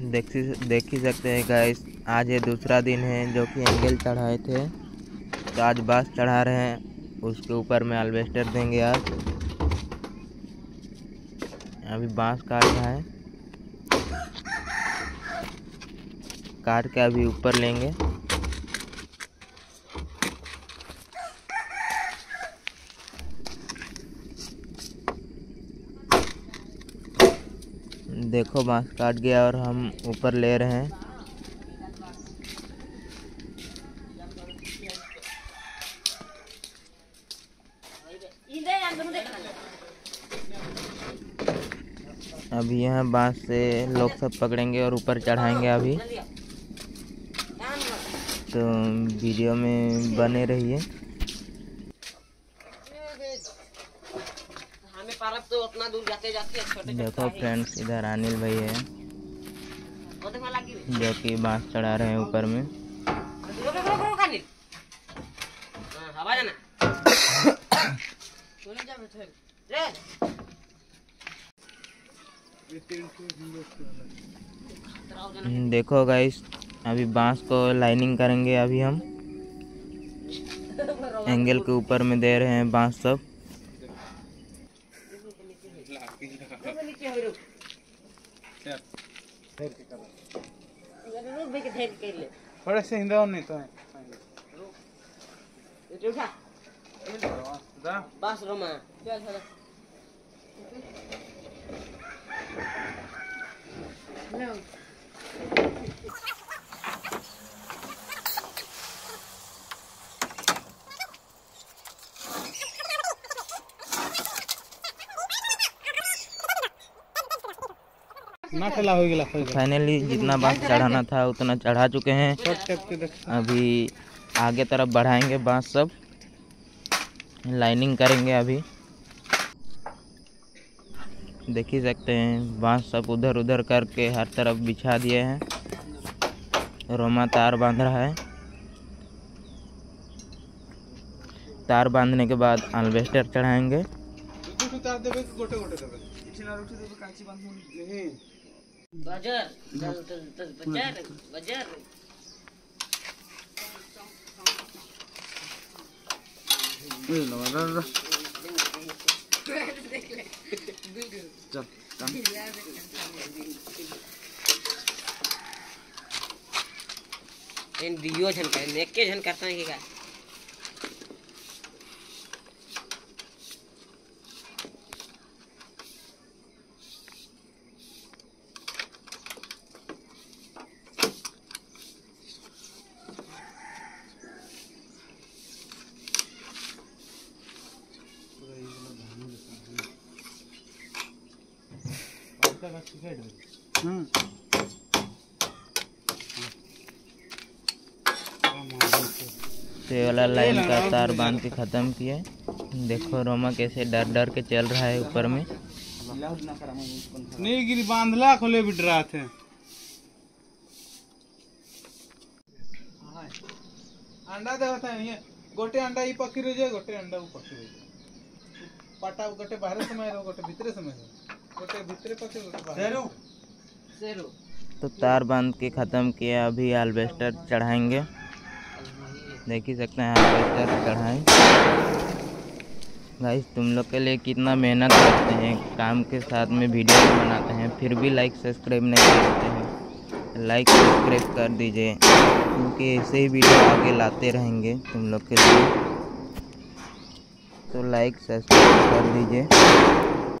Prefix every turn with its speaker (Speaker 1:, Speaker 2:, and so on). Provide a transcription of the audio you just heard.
Speaker 1: देख देख ही सकते हैं गाइस आज ये दूसरा दिन है जो कि एंगल चढ़ाए थे। तो आज बास चढ़ा रहे हैं, उसके ऊपर में अल्वेस्टर देंगे आज। अभी बाँस काट रहा है। काट के अभी ऊपर लेंगे। देखो, बाँस काट गया और हम ऊपर ले रहे हैं। अभी यहाँ बाँस से लोग सब पकड़ेंगे और ऊपर चढ़ाएँगे अभी। तो वीडियो में बने रहिए।
Speaker 2: तो उतना दूर जाते जाते छोटे
Speaker 1: देखो फ्रेंड्स इधर अनिल भाई है। जो कि बाँस चढ़ा रहे हैं ऊपर में।
Speaker 2: हाँ
Speaker 1: देखो गाइस अभी बाँस को लाइनिंग करेंगे अभी हम। एंगल के ऊपर में दे रहे हैं बाँस सब
Speaker 2: नीचे हो रुक रुक भाई के धेर कर ले
Speaker 3: थोड़े से हिंदा नहीं तो है।
Speaker 2: बस रोमा चल चल
Speaker 3: ना
Speaker 1: फाइनली जितना बाँस चढ़ाना था उतना चढ़ा चुके हैं। अभी आगे तरफ़ बढ़ाएँगे बाँस सब। लाइनिंग करेंगे अभी। देख ही सकते हैं बाँस सब उधर उधर करके हर तरफ़ बिछा दिए हैं। रोमा तार बाँध रहा है। तार बांधने के बाद अल्वेस्टर चढ़ाएँगे।
Speaker 3: तार देबे गोटे गोटे देबे देबे कांची
Speaker 2: बाज़ार बाज़ार बाज़ार
Speaker 3: ए लो रा चल
Speaker 2: इन दियो झन का नेके झन करता है का
Speaker 1: तो ये वाला लाइन का तार बाँध के ख़त्म किए देखो रोमा कैसे डर डर के चल रहा है ऊपर में।
Speaker 3: नहीं गिरी बांधला खोले भी डरा थे। अंडा देवा था ये गोटे अंडा ई पकी रह गोटे अंडा वो पकी रह पाटा गोटे बाहर समय गोटे भीतरे समय
Speaker 1: तो तार बाँध के ख़त्म किया अभी अल्वेस्टर चढ़ाएँगे। देख ही सकते हैं अल्वेस्टर चढ़ाएँ। गाइस तुम लोग के लिए कितना मेहनत करते हैं काम के साथ में वीडियो बनाते हैं फिर भी लाइक सब्सक्राइब नहीं करते हैं। लाइक सब्सक्राइब कर दीजिए क्योंकि ऐसे ही वीडियो आगे लाते रहेंगे तुम लोग के लिए। तो लाइक सब्सक्राइब कर दीजिए।